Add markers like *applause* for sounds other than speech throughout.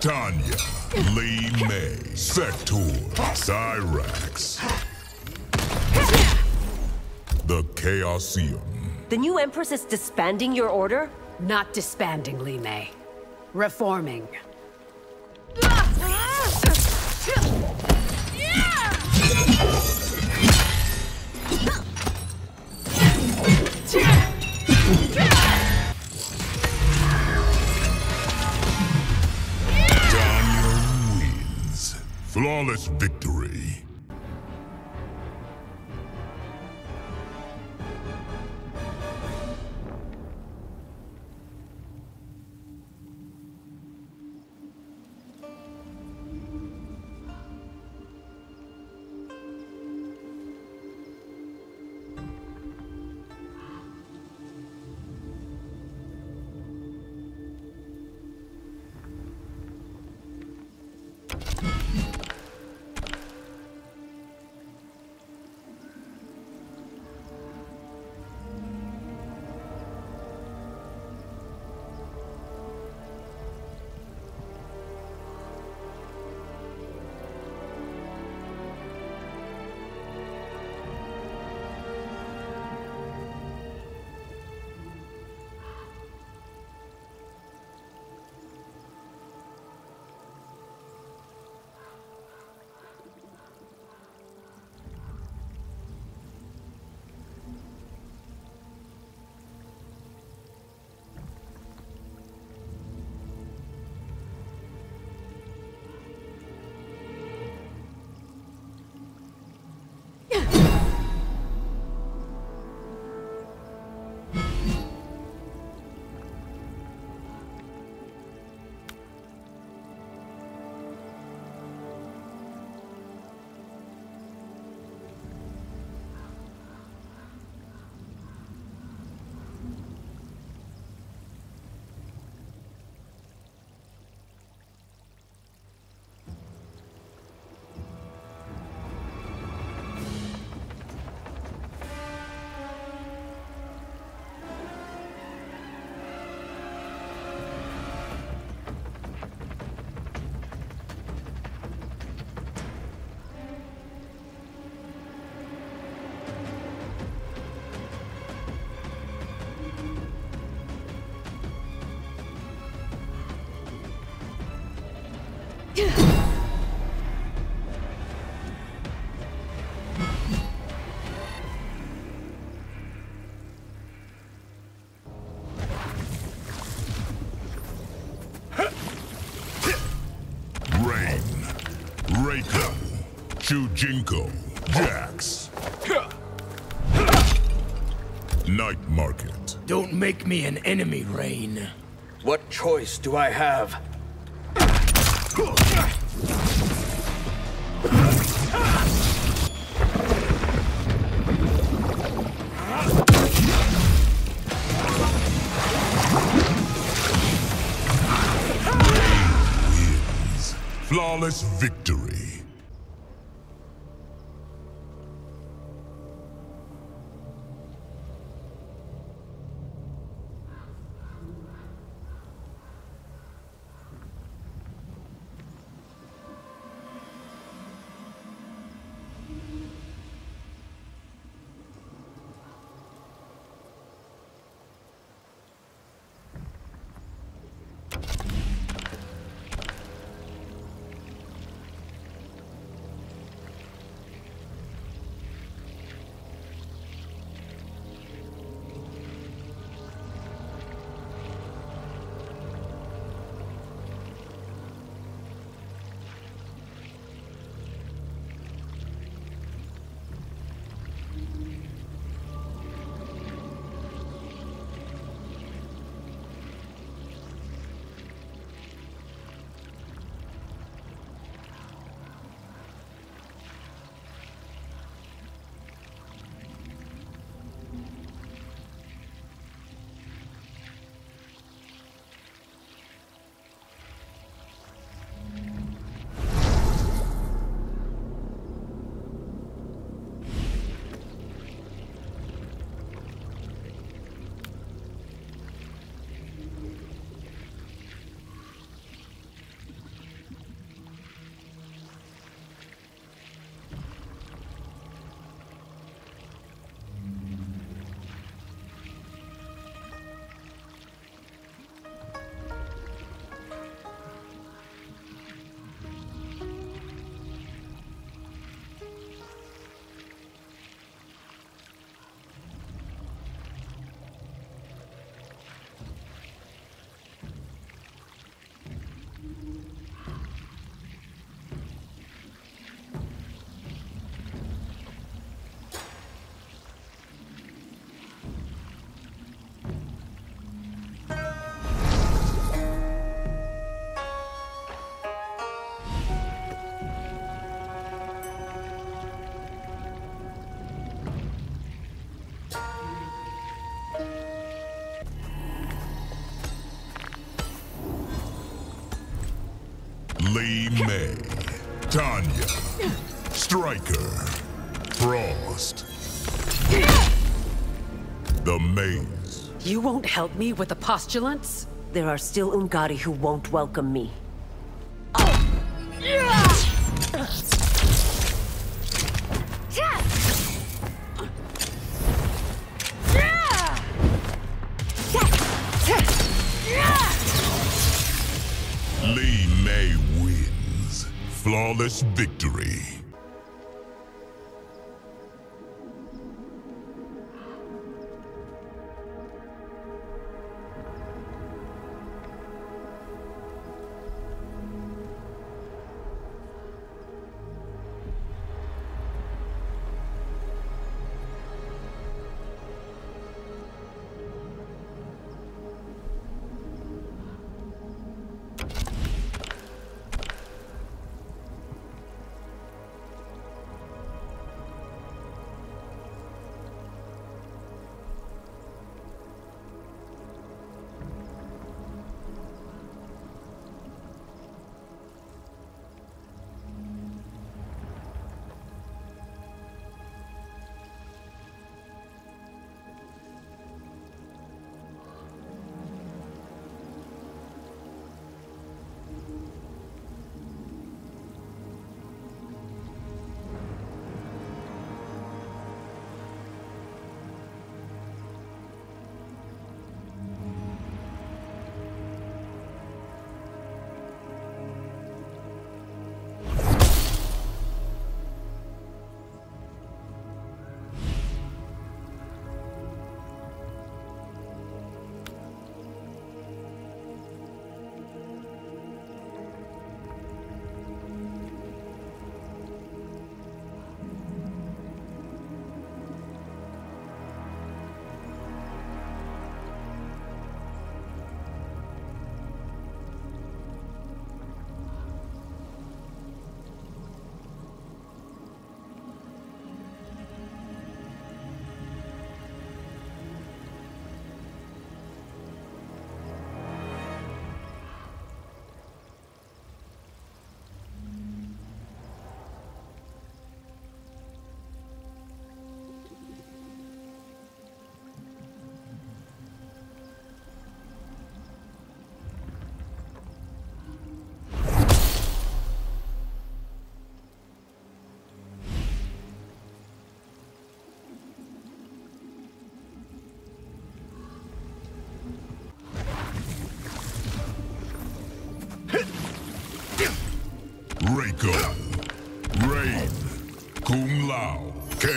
Tanya, Li Mei, Sector, Cyrax. The Chaosium. The new Empress is disbanding your order? Not disbanding, Li Mei. Reforming. Tanya Flawless victory. Rain, *laughs* Shujinko, Jax. Night Market. Don't make me an enemy, Rain. What choice do I have? Flawless victory. Tanya. Striker. Frost. The maze. You won't help me with the postulants? There are still Umgadi who won't welcome me. Oh. Li Flawless victory.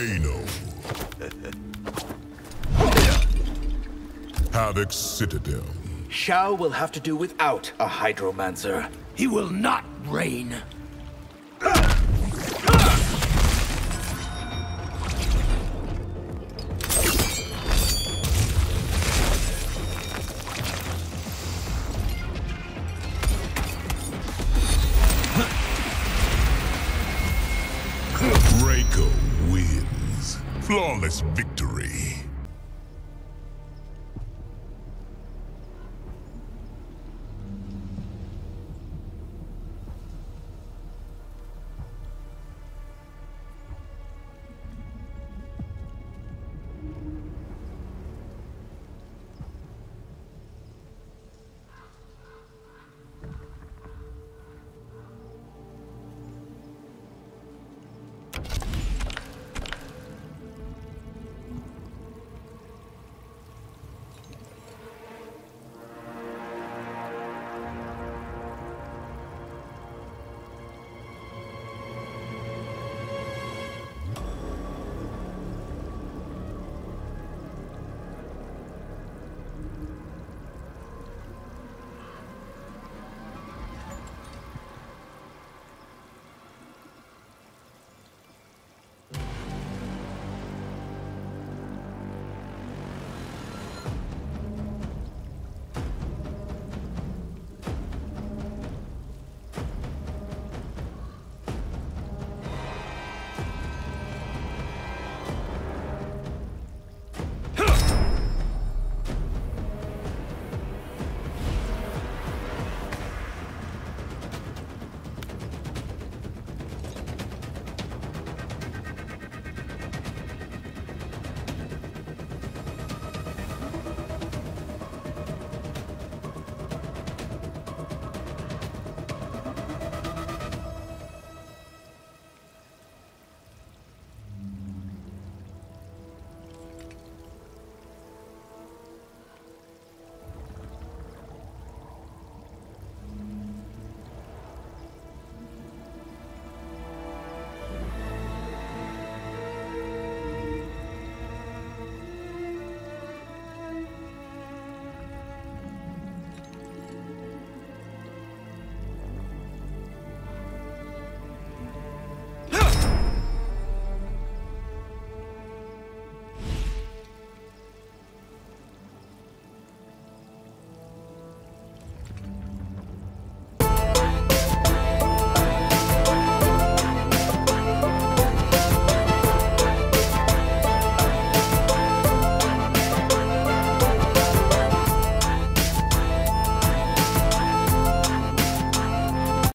Kano. *laughs* Havoc Citadel. Shao will have to do without a Hydromancer. He will not reign. Wins. Flawless victory.